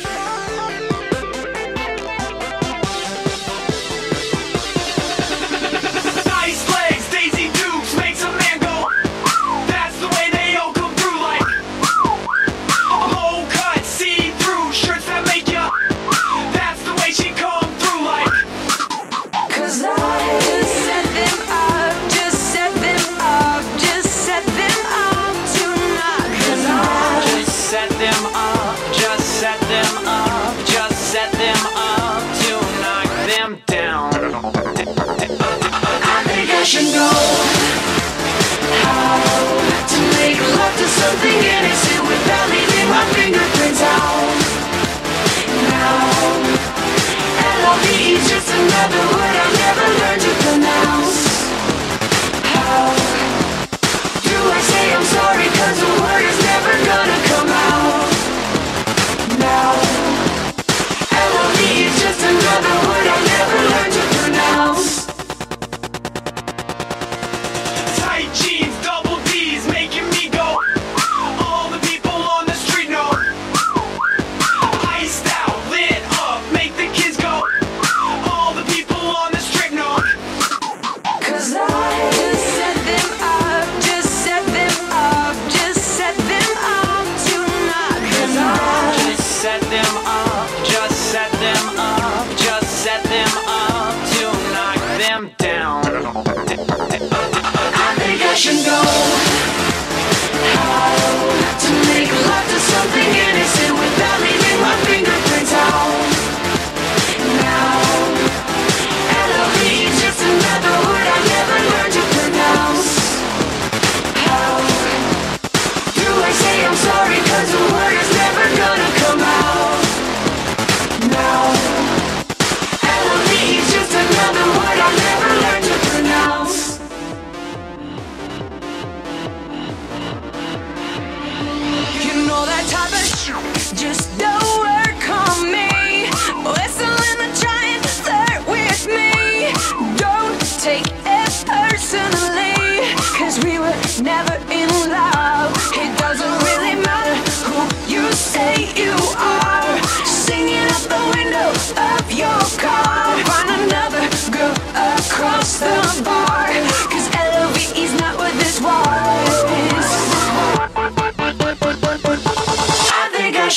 Bye. them up, just set them up to knock them down. I think I should know how to make love to something innocent without leaving my fingerprints out. Now, L-O-V-E, is just another word. fashion go. take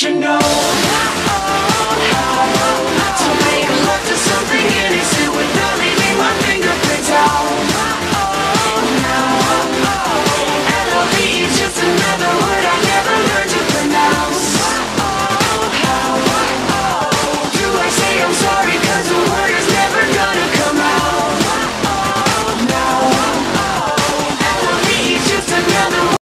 you know.